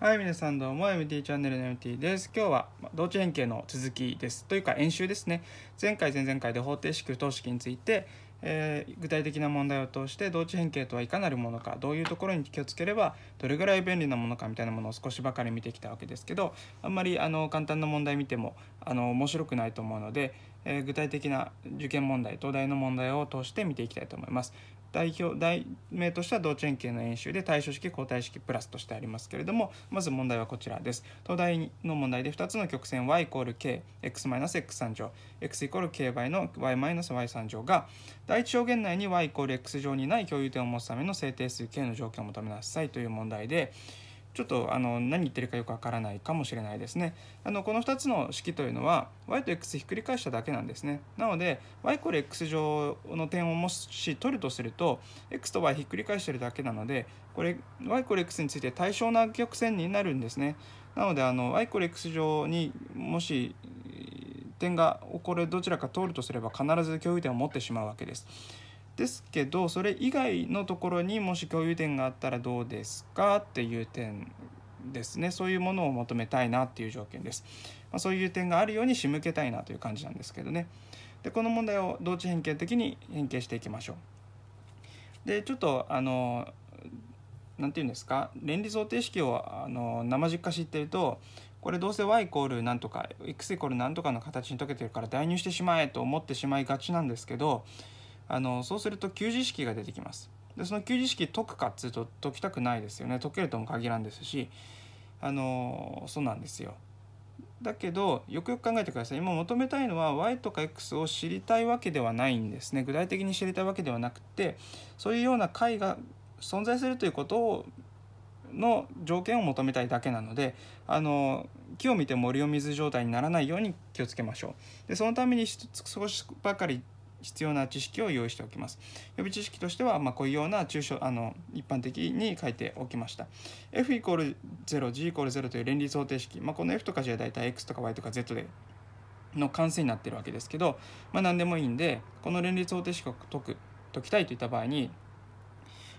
はい、皆さんどうも MT チャンネルの MT です。今日は同値変形の続きです。というか演習ですね。前回、前々回で方程式、不等式について、えー具体的な問題を通して同値変形とはいかなるものか、どういうところに気をつければどれぐらい便利なものかみたいなものを少しばかり見てきたわけですけど、あんまりあの簡単な問題見てもあの面白くないと思うので、えー具体的な受験問題、東大の問題を通して見ていきたいと思います。代表題名としては同値変形の演習で対称式交代式プラスとしてありますけれどもまず問題はこちらです。東大の問題で2つの曲線 y イコール k x-x3 乗。X イコール k 倍の y-y3 乗が第一象限内に y イコール x 乗にない共有点を持つための整定数 k の条件を求めなさいという問題でちょっとあの何言ってるかよくわからないかもしれないですね。あのこの2つの式というのは y と x ひっくり返しただけなんですね。なので y イコール x 乗の点をもし取るとすると x と y ひっくり返してるだけなのでこれ y イコール x について対称な曲線になるんですね。なのであの y イコール x 乗にもし点がこれどちらか通るとすれば必ず共有点を持ってしまうわけです。ですけどそれ以外のところにもし共有点があったらどうですかっていう点ですね。そういうものを求めたいなっていう条件です、まあ、そういう点があるように仕向けたいなという感じなんですけどね。でこの問題を同値変形的に変形していきましょう。でちょっとあの何て言うんですか？連立方程式をあの生実化知ってるとこれどうせ y イコールなんとか x イコールなんとかの形に解けてるから代入してしまえと思ってしまいがちなんですけどあのそうすると給仕式が出てきます。でその給仕式解くかっつうと解きたくないですよね。解けるとも限らんですしあのそうなんですよ。だけどよくよく考えてください。今求めたいのは y とか x を知りたいわけではないんですね。具体的に知りたいわけではなくてそういうような解が存在するということをの条件を求めたいだけなのであの木を見て森を水状態にならないように気をつけましょう。でそのために少しばかり必要な知識を用意しておきます。予備知識としては、まあ、こういうような抽象あの一般的に書いておきました。F イコール 0g イコール0という連立方程式、まあ、この f とかじゃ大体 x とか y とか z での関数になってるわけですけど、まあ、何でもいいんでこの連立方程式を解く解きたいといった場合に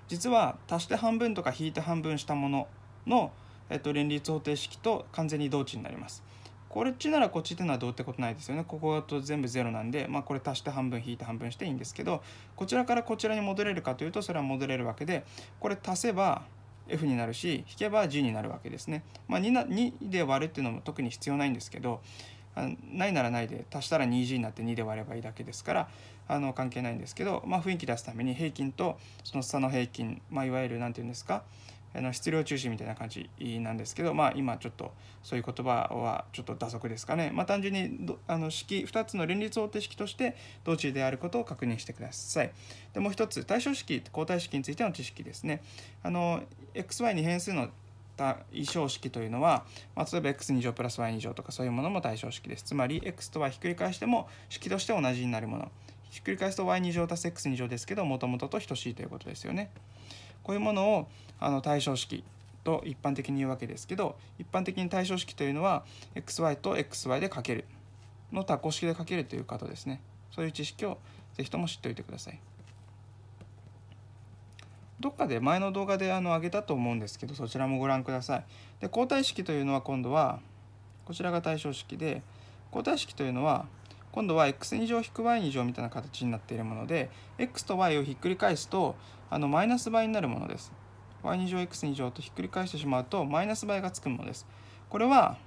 実は足して半分とか引いて半分したものの、えっと、連立方程式と完全に同値になります。こっちならこっちっていうのはどうってことないですよね。ここと全部0なんで、まあ、これ足して半分引いて半分していいんですけどこちらからこちらに戻れるかというとそれは戻れるわけでこれ足せば F になるし引けば G になるわけですね。まあ、2, な2で割るっていうのも特に必要ないんですけどないならないで足したら 2G になって2で割ればいいだけですからあの関係ないんですけど、まあ、雰囲気出すために平均とその差の平均、まあ、いわゆる何て言うんですかあの質量中心みたいな感じなんですけど、まあ、今ちょっとそういう言葉はちょっと打足ですかね、まあ、単純にあの式2つの連立方程式として同値であることを確認してください。でもう一つ対称式交代式についての知識ですね。あの xy に変数の対称式というのは、まあ、例えば x2 乗プラス y2 乗とかそういうものも対称式です。つまり x と y ひっくり返しても式として同じになるもの。ひっくり返すと y2 乗足す x2 乗ですけどもともとと等しいということですよね。こういうものをあの対称式と一般的に言うわけですけど一般的に対称式というのは xy と xy でかけるの多項式でかけるということですね。そういう知識をぜひとも知っておいてください。どっかで前の動画であの上げたと思うんですけどそちらもご覧ください。で交代式というのは今度はこちらが対称式で交代式というのは今度は x2 乗 -y2 乗みたいな形になっているもので x と y をひっくり返すとあのマイナス倍になるものです。y2 乗 x2 乗とひっくり返してしまうとマイナス倍がつくものです。これは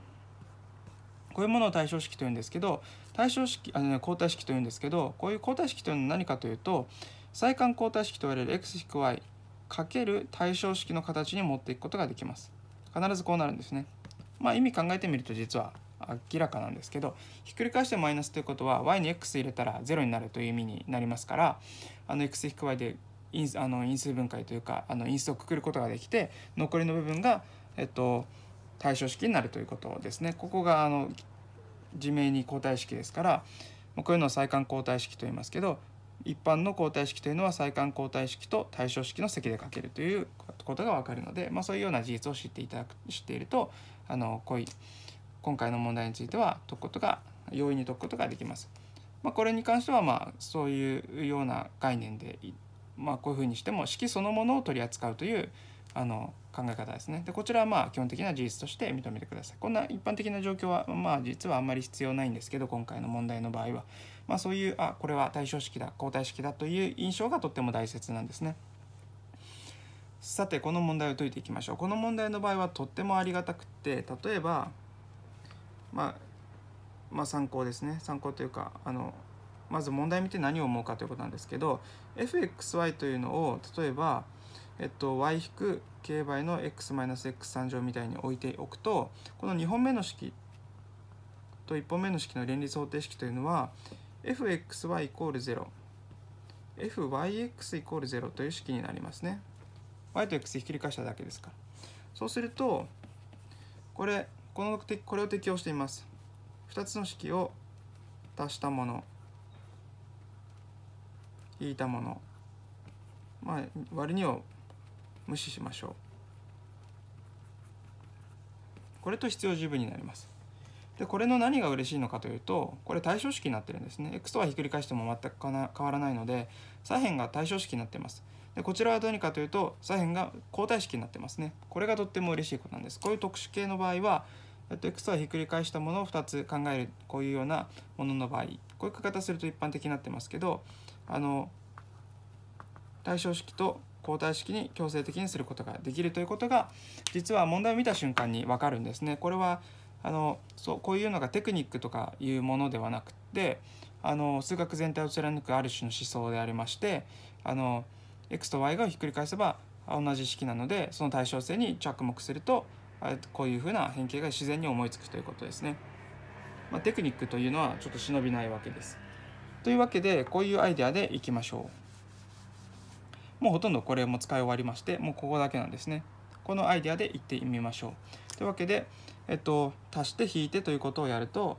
こういうものを対称式というんですけど対称式あの、ね、交代式というんですけどこういう交代式というのは何かというと最簡交代式と言われる x-y かける対称式の形に持っていくことができます。必ずこうなるんですね。まあ意味考えてみると実は明らかなんですけどひっくり返してマイナスということは y に x 入れたら0になるという意味になりますからあの x-y で因あの因数分解というかあの因数をくくることができて残りの部分が、えっと、対称式になるということですね。ここがあの自明に交代式ですからこういうのを最簡交代式と言いますけど一般の交代式というのは最簡交代式と対称式の積で書けるということが分かるので、まあ、そういうような事実を知っていただく知っているとあのこういう今回の問題については解くことが容易に解くことができます。まあ、これに関してはまあそういうような概念で、まあ、こういうふうにしても式そのものを取り扱うというあの考え方ですね。でこちらはまあ基本的な事実として認めてください。こんな一般的な状況はまあ実はあんまり必要ないんですけど今回の問題の場合は、まあ、そういうあこれは対称式だ交代式だという印象がとっても大切なんですね。さてこの問題を解いていきましょう。この問題の場合はとってもありがたくて例えば、まあ、まあ参考ですね参考というかあのまず問題見て何を思うかということなんですけど fxy というのを例えば、えっと、y-k 倍の x-x3 乗みたいに置いておくとこの2本目の式と1本目の式の連立方程式というのは fxy イコール0 fyx イコール0という式になりますね。y と x ひっくり返しただけですから。そうするとこれこのこれを適用しています。2つの式を足したもの。引いたもの。まあ割にを無視しましょう。これと必要十分になります。でこれの何が嬉しいのかというとこれ対称式になってるんですね。X とはひっくり返しても全く変わらないので左辺が対称式になってます。でこちらは何かというと左辺が交代式になってますね。これがとっても嬉しいことなんです。こういう特殊形の場合はえっと、x はひっくり返したものを2つ考えるこういうようなものの場合こういう書き方すると一般的になってますけどあの対称式と交代式に強制的にすることができるということが実は問題を見た瞬間に分かるんですね。これはあのそうこういうのがテクニックとかいうものではなくてあの数学全体を貫くある種の思想でありましてあの x と y がひっくり返せば同じ式なのでその対称性に着目するとこういうふうな変形が自然に思いつくということですね。まあ、テクニックというのはちょっと忍びないわけです。というわけでこういうアイデアでいきましょう。もうほとんどこれも使い終わりましてもうここだけなんですね。このアイデアでいってみましょう。というわけで、えっと、足して引いてということをやると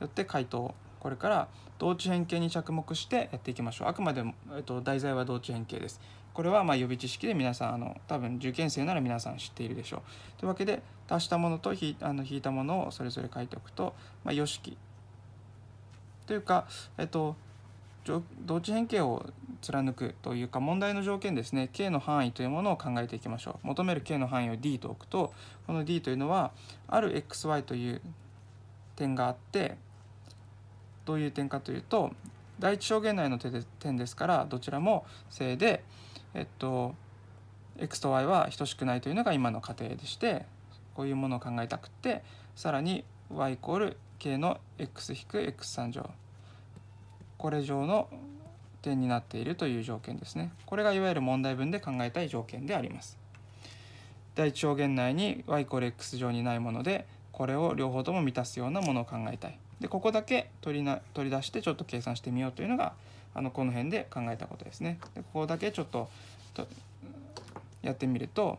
よって回答これから同値変形に着目してやっていきましょう。あくまでも、えっと、題材は同値変形です。これはまあ予備知識で皆さんあの多分受験生なら皆さん知っているでしょう。というわけで足したものと引あの引いたものをそれぞれ書いておくと、まあ、よしきというか、えっと、同値変形を貫くというか問題の条件ですね。K の範囲というものを考えていきましょう。求める k の範囲を d と置くとこの d というのはある xy という点があってどういう点かというと第一象限内の点ですからどちらも正でえっと x と y は等しくないというのが今の仮定でしてこういうものを考えたくってさらに y イコール k の x-x3 乗。これ上の点になっているという条件ですね。これがいわゆる問題文で考えたい条件であります。第一象限内に y イコール x 乗にないものでこれを両方とも満たすようなものを考えたい。でここだけ取りな取り出してちょっと計算してみようというのがあのこの辺で考えたことですね。でここだけちょっととやってみると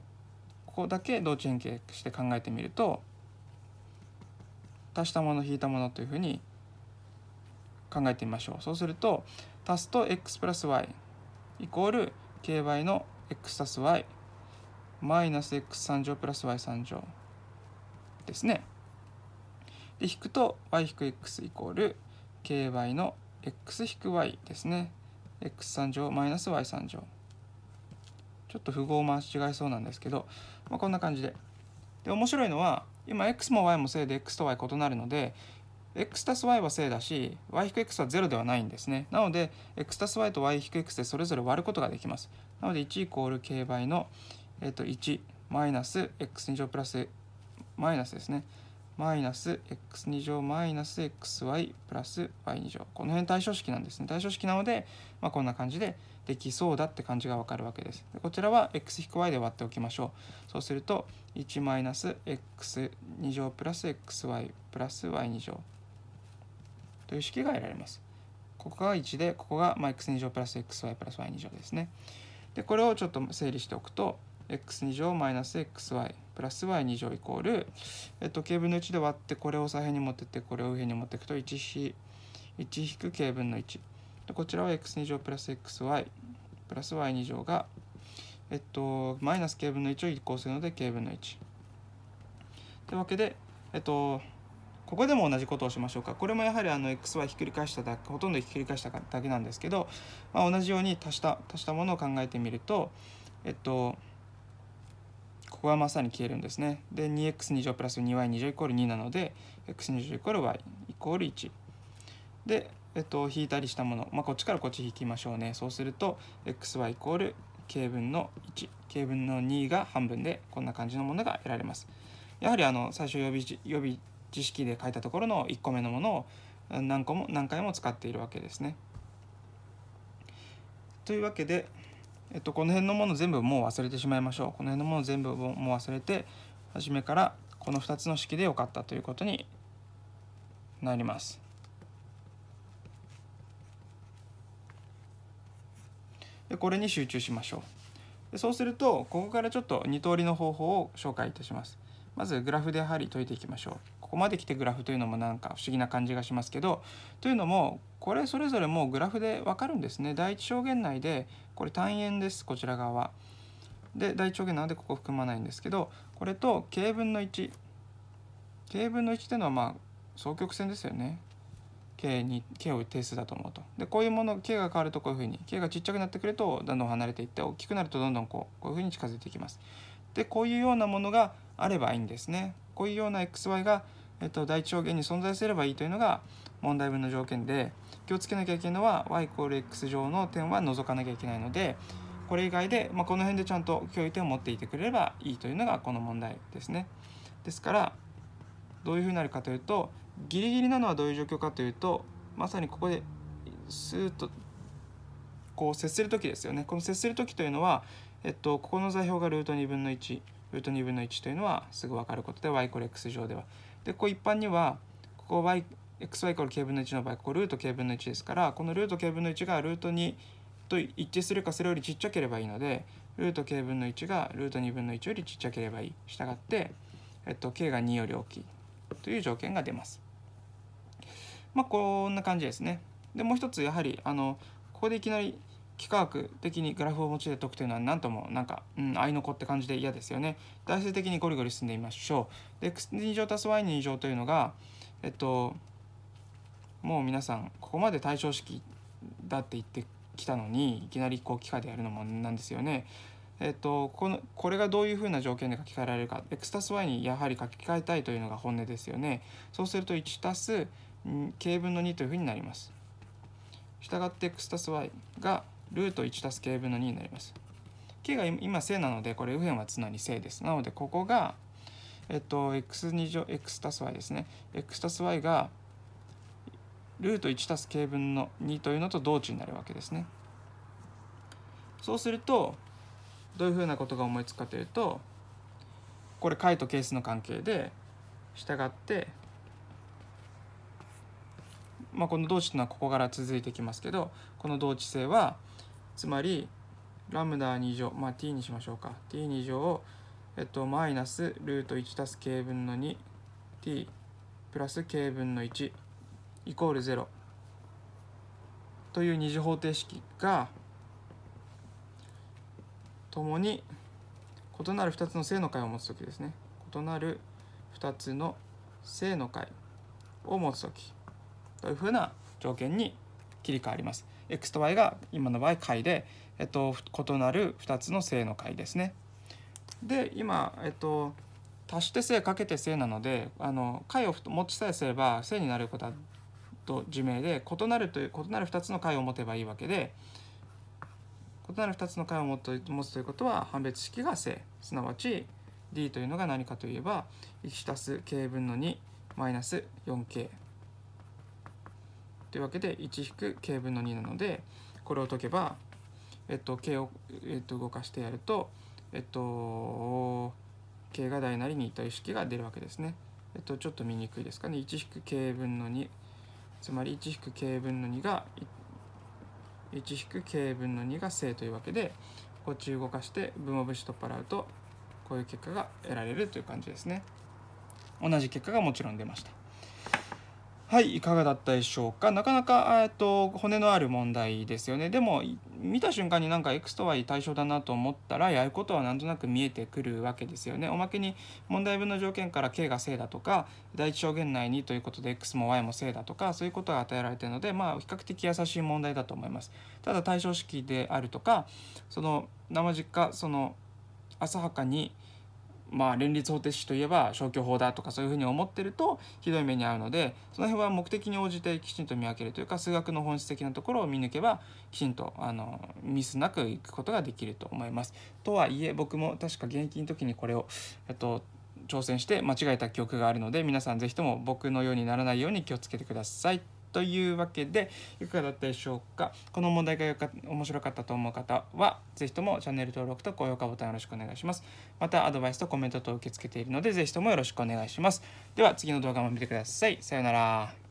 ここだけ同値変形して考えてみると足したもの引いたものというふうに考えてみましょう。そうすると足すと x プラス y イコール k 倍の x 足す y マイナス x3 乗プラス y3 乗ですね。で引くと y 引く x イコール k 倍の x 引く y ですね x3 乗マイナス y3 乗ちょっと符号間違いそうなんですけど、まあ、こんな感じでで面白いのは今 x も y も正で x と y 異なるので x たす y は正だし y-x は0ではないんですね。なので x たす y と y-x でそれぞれ割ることができます。なので1イコール k 倍の、えっ、と1マイナス x2 乗プラスマイナスですね。マイナス x2 乗マイナス xy プラス y2 乗。この辺対称式なんですね。対称式なので、まあ、こんな感じでできそうだって感じがわかるわけです。こちらは x-y で割っておきましょう。そうすると1マイナス x2 乗プラス xy プラス y2 乗。という式が得られます。ここが1でここがまあ x2 乗プラス xy プラス y2 乗ですね。でこれをちょっと整理しておくと x2 乗マイナス xy プラス y2 乗イコール、えっと、k 分の1で割ってこれを左辺に持ってってこれを右辺に持っていくと 1, 1引く k 分の1でこちらは x2 乗プラス xy プラス y2 乗がえっとマイナス k 分の1を移行するので k 分の1というわけでえっとここでも同じことをしましょうか。これもやはりあの xy ひっくり返しただけ、ほとんどひっくり返しただけなんですけど、まあ、同じように足した足したものを考えてみると、えっと、ここはまさに消えるんですね。で 2x2 乗プラス 2y2 乗イコール2なので x2 乗イコール y イコール1。で、えっと、引いたりしたもの、まあ、こっちからこっち引きましょうね。そうすると xy イコール k 分の 1k 分の2が半分でこんな感じのものが得られます。やはりあの最初予備予備知識で書いたところの1個目のものを何個も何回も使っているわけですね。というわけで、えっと、この辺のもの全部もう忘れてしまいましょう。この辺のもの全部もう忘れて初めからこの2つの式でよかったということになります。でこれに集中しましょう。でそうするとここからちょっと2通りの方法を紹介いたします。まずグラフでやはり解いていきましょう。ここまで来てグラフというのもなんか不思議な感じがしますけどというのもこれそれぞれもうグラフで分かるんですね。第一象限内でこれ単円ですこちら側。は。で第一象限なのでここ含まないんですけどこれと k 分の 1k 分の1っていうのはまあ双曲線ですよね。k に k を定数だと思うと。でこういうもの k が変わるとこういうふうに k がちっちゃくなってくるとどんどん離れていって大きくなるとどんどんこうこういうふうに近づいていきます。でこういうようなものがあればいいんですね。こういうような xy がえっと、第一象限に存在すればいいというのが問題文の条件で気をつけなきゃいけないのは y イコール x 乗の点は除かなきゃいけないのでこれ以外で、まあ、この辺でちゃんと共有点を持っていてくれればいいというのがこの問題ですね。ですからどういうふうになるかというとギリギリなのはどういう状況かというとまさにここでスーッとこう接する時ですよね。この接する時というのは、えっと、ここの座標がルート2分の1ルート2分の1というのはすぐ分かることで y イコール x 乗では。でこう一般にはここは x y = k 分の1の場合ここルート k 分の1ですからこのルート k 分の1がルート2と一致するかそれよりちっちゃければいいのでルート k 分の1がルート2分の1よりちっちゃければいいしたがって、えっと、k が2より大きいという条件が出ます。まあこんな感じですね。でもう一つやはりあのここでいきなり幾何学的にグラフを用いて解くというのは何ともなんか、うん、合いの子って感じで嫌ですよね。代数的にゴリゴリ進んでみましょう。で x2 乗足す y2 乗というのがえっともう皆さんここまで対称式だって言ってきたのにいきなりこう機械でやるのもなんですよね。えっと、このこれがどういうふうな条件で書き換えられるか x たす y にやはり書き換えたいというのが本音ですよね。そうすると1たす k 分の2というふうになります。したがって x たす y がルート1たす k 分の2になります。k が今正なのでこれ右辺は常に正です。なのでここがえっと x2 乗 x たす y ですね。x たす y がルート1たす k 分の2というのと同値になるわけですね。そうするとどういうふうなことが思いつくかというとこれ解と係数の関係で従ってまあ、この同値というのはここから続いてきますけどこの同値性はつまりラムダ2乗、まあ、t にしましょうか。t2 乗を、えっと、マイナスルート1たす k 分の 2t プラス k 分の1イコール0という二次方程式が共に異なる2つの正の解を持つ時ですね。異なる2つの正の解を持つ時。というふうな条件に切り替わります。X と y が今の場合解で、えっと、異なる2つの正の解ですね。で今、えっと、足して正かけて正なのであの解を持ちさえすれば正になることはと自明で異なるという異なる2つの解を持てばいいわけで異なる2つの解を持つということは判別式が正すなわち d というのが何かといえば 1+k 分の2マイナス 4k というわけで1 k 分の2なのでこれを解けば、えっと、k を、えっと、動かしてやると、えっと、k が大なり2という式が出るわけですね。えっと、ちょっと見にくいですかね。1 k 分の2つまり1 k 分の2が1 k 分の2が正というわけでこっち動かして分を分子取っ払うとこういう結果が得られるという感じですね。同じ結果がもちろん出ました。はいいかがだったでしょうか？なかなか、えっと、骨のある問題ですよね。でも見た瞬間になんか X と Y 対象だなと思ったらやることはなんとなく見えてくるわけですよね。おまけに問題文の条件から K が正だとか第一証言内にということで X も Y も正だとかそういうことが与えられているのでまあ比較的優しい問題だと思います。ただ対象式であるとかその生実家その浅はかにまあ連立方程式といえば消去法だとかそういうふうに思ってるとひどい目に遭うのでその辺は目的に応じてきちんと見分けるというか数学の本質的なところを見抜けばきちんとあのミスなくいくことができると思います。とはいえ僕も確か現役の時にこれを、えっと、挑戦して間違えた記憶があるので皆さん是非とも僕のようにならないように気をつけてください。というわけでいかがだったでしょうか？この問題がよか面白かったと思う方は是非ともチャンネル登録と高評価ボタンよろしくお願いします。またアドバイスとコメントと受け付けているので是非ともよろしくお願いします。では次の動画も見てください。さようなら。